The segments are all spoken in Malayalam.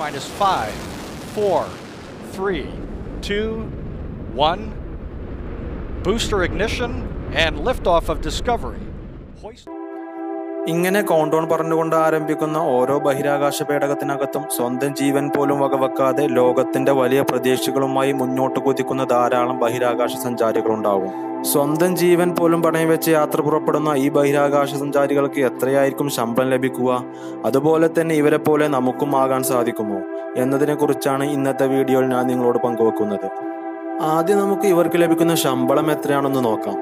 minus five, four, three, two, one. Booster ignition and liftoff of Discovery. Hoist. ഇങ്ങനെ കോണ്ടോൺ പറഞ്ഞുകൊണ്ട് ആരംഭിക്കുന്ന ഓരോ ബഹിരാകാശ പേടകത്തിനകത്തും സ്വന്തം ജീവൻ പോലും വകവെക്കാതെ ലോകത്തിന്റെ വലിയ പ്രതീക്ഷകളുമായി മുന്നോട്ട് കുതിക്കുന്ന ധാരാളം ബഹിരാകാശ സഞ്ചാരികളുണ്ടാവും. സ്വന്തം ജീവൻ പോലും പണയം വെച്ച് യാത്ര പുറപ്പെടുന്ന ഈ ബഹിരാകാശ സഞ്ചാരികൾക്ക് എത്രയായിരിക്കും ശമ്പളം ലഭിക്കുക? അതുപോലെ തന്നെ ഇവരെ പോലെ നമുക്കും ആകാൻ സാധിക്കുമോ? എന്നതിനെ കുറിച്ചാണ് ഇന്നത്തെ വീഡിയോയിൽ ഞാൻ നിങ്ങളോട് പങ്കുവെക്കുന്നത്. ആദ്യം നമുക്ക് ഇവർക്ക് ലഭിക്കുന്ന ശമ്പളം എത്രയാണെന്ന് നോക്കാം.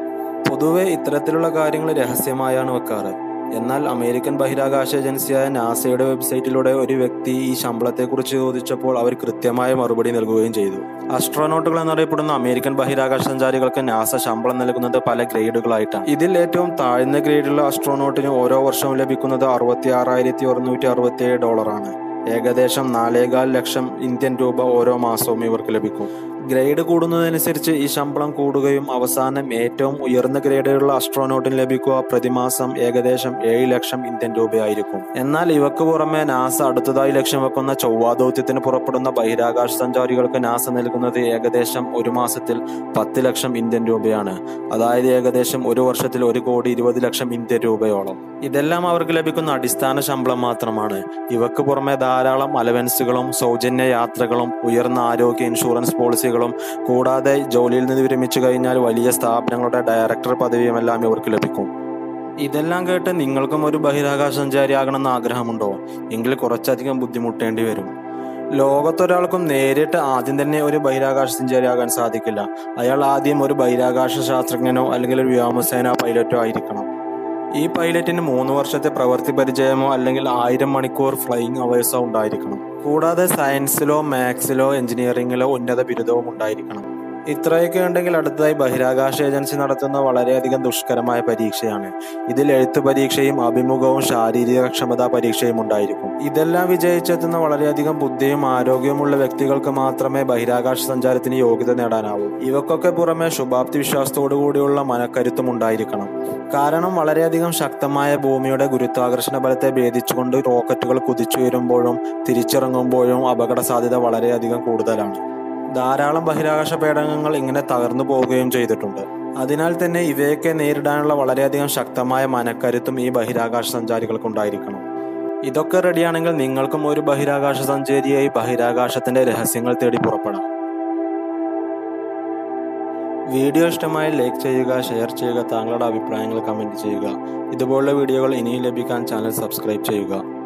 പൊതുവെ ഇത്തരത്തിലുള്ള കാര്യങ്ങൾ രഹസ്യമായാണ് വെക്കാറ്. എന്നാൽ അമേരിക്കൻ ബഹിരാകാശ ഏജൻസിയായ നാസയുടെ വെബ്സൈറ്റിലൂടെ ഒരു വ്യക്തി ഈ ശമ്പളത്തെക്കുറിച്ച് ചോദിച്ചപ്പോൾ അവർ കൃത്യമായ മറുപടി നൽകുകയും ചെയ്തു. അസ്ട്രോനോട്ടുകൾ എന്നറിയപ്പെടുന്ന അമേരിക്കൻ ബഹിരാകാശ സഞ്ചാരികൾക്ക് നാസ ശമ്പളം നൽകുന്നത് പല ഗ്രേഡുകളായിട്ടാണ്. ഇതിൽ ഏറ്റവും താഴ്ന്ന ഗ്രേഡുള്ള അസ്ട്രോനോട്ടിന് ഓരോ വർഷവും ലഭിക്കുന്നത് അറുപത്തി ആറായിരത്തി ഒരുന്നൂറ്റി അറുപത്തി ഏഴ് ഡോളറാണ്. ഏകദേശം നാലേകാൽ ലക്ഷം ഇന്ത്യൻ രൂപ ഓരോ മാസവും ഇവർക്ക് ലഭിക്കും. ഗ്രേഡ് കൂടുന്നതനുസരിച്ച് ഈ ശമ്പളം കൂടുകയും അവസാനം ഏറ്റവും ഉയർന്ന ഗ്രേഡുള്ള അസ്ട്രോനോട്ടിന് ലഭിക്കുക പ്രതിമാസം ഏകദേശം ഏഴ് ലക്ഷം ഇന്ത്യൻ രൂപയായിരിക്കും. എന്നാൽ ഇവക്ക് പുറമെ നാസ അടുത്തതായി ലക്ഷ്യം വെക്കുന്ന ചൊവ്വാ ദൗത്യത്തിന് പുറപ്പെടുന്ന ബഹിരാകാശ സഞ്ചാരികൾക്ക് നാസ നൽകുന്നത് ഏകദേശം ഒരു മാസത്തിൽ പത്ത് ലക്ഷം ഇന്ത്യൻ രൂപയാണ്. അതായത് ഏകദേശം ഒരു വർഷത്തിൽ ഒരു കോടി ഇരുപത് ലക്ഷം ഇന്ത്യൻ രൂപയോളം. ഇതെല്ലാം അവർക്ക് ലഭിക്കുന്ന അടിസ്ഥാന ശമ്പളം മാത്രമാണ്. ഇവക്ക് പുറമെ ധാരാളം അലവൻസുകളും സൗജന്യ യാത്രകളും ഉയർന്ന ആരോഗ്യ ഇൻഷുറൻസ് പോളിസികളും കൂടാതെ ജോലിയിൽ നിന്ന് വിരമിച്ചു കഴിഞ്ഞാൽ വലിയ സ്ഥാപനങ്ങളുടെ ഡയറക്ടർ പദവിയുമെല്ലാം ഇവർക്ക് ലഭിക്കും. ഇതെല്ലാം കേട്ട് നിങ്ങൾക്കും ഒരു ബഹിരാകാശ സഞ്ചാരിയാകണമെന്ന് ആഗ്രഹമുണ്ടോ? എങ്കിൽ കുറച്ചധികം ബുദ്ധിമുട്ടേണ്ടി വരും. ലോകത്തൊരാൾക്കും നേരിട്ട് ആദ്യം തന്നെ ഒരു ബഹിരാകാശ സഞ്ചാരിയാകാൻ സാധിക്കില്ല. അയാൾ ആദ്യം ഒരു ബഹിരാകാശ ശാസ്ത്രജ്ഞനോ അല്ലെങ്കിൽ ഒരു വ്യോമസേന പൈലറ്റോ ആയിരിക്കണം. ഈ പൈലറ്റിന് മൂന്ന് വർഷത്തെ പ്രവൃത്തി പരിചയമോ അല്ലെങ്കിൽ ആയിരം മണിക്കൂർ ഫ്ലൈയിങ് അവേഴ്സോ ഉണ്ടായിരിക്കണം. കൂടാതെ സയൻസിലോ മാത്സിലോ എഞ്ചിനീയറിംഗിലോ ഉന്നത ബിരുദവും ഉണ്ടായിരിക്കണം. ഇത്രയൊക്കെ ഉണ്ടെങ്കിൽ അടുത്തതായി ബഹിരാകാശ ഏജൻസി നടത്തുന്ന വളരെയധികം ദുഷ്കരമായ പരീക്ഷയാണ്. ഇതിൽ എഴുത്ത് പരീക്ഷയും അഭിമുഖവും ശാരീരിക ക്ഷമതാ പരീക്ഷയും ഉണ്ടായിരിക്കും. ഇതെല്ലാം വിജയിച്ചെത്തുന്ന വളരെയധികം ബുദ്ധിയും ആരോഗ്യവുമുള്ള വ്യക്തികൾക്ക് മാത്രമേ ബഹിരാകാശ സഞ്ചാരത്തിന് യോഗ്യത നേടാനാവൂ. ഇവക്കൊക്കെ പുറമെ ശുഭാപ്തി വിശ്വാസത്തോടു കൂടിയുള്ള മനക്കരുത്തും ഉണ്ടായിരിക്കണം. കാരണം വളരെയധികം ശക്തമായ ഭൂമിയുടെ ഗുരുത്വാകർഷണ ബലത്തെ ഭേദിച്ചുകൊണ്ട് റോക്കറ്റുകൾ കുതിച്ചുയരുമ്പോഴും തിരിച്ചിറങ്ങുമ്പോഴും അപകട സാധ്യത വളരെയധികം കൂടുതലാണ്. ധാരാളം ബഹിരാകാശ പേടകങ്ങൾ ഇങ്ങനെ തകർന്നു പോവുകയും ചെയ്തിട്ടുണ്ട്. അതിനാൽ തന്നെ ഇവയൊക്കെ നേരിടാനുള്ള വളരെയധികം ശക്തമായ മനക്കരുത്തും ഈ ബഹിരാകാശ സഞ്ചാരികൾക്കുണ്ടായിരിക്കണം ഇതൊക്കെ റെഡിയാണെങ്കിൽ നിങ്ങൾക്കും ഒരു ബഹിരാകാശ സഞ്ചാരിയായി ബഹിരാകാശത്തിന്റെ രഹസ്യങ്ങൾ തേടി പുറപ്പെടാം. വീഡിയോ ഇഷ്ടമായി ലൈക്ക് ചെയ്യുക ഷെയർ ചെയ്യുക താങ്കളുടെ അഭിപ്രായങ്ങൾ കമന്റ് ചെയ്യുക. ഇതുപോലുള്ള വീഡിയോകൾ ഇനിയും ലഭിക്കാൻ ചാനൽ സബ്സ്ക്രൈബ് ചെയ്യുക.